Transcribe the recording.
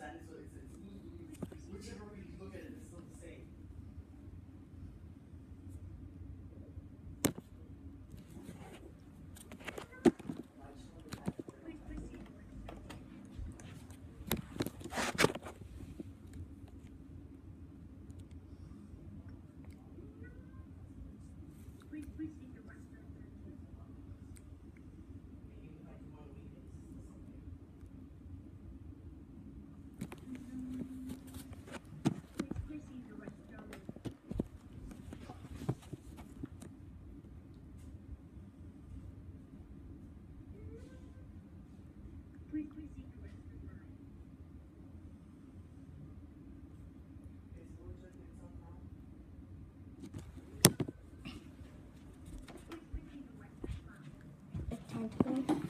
percent, so it's, it's whichever way you look at it, it's still the same. Please, please, 아, 하고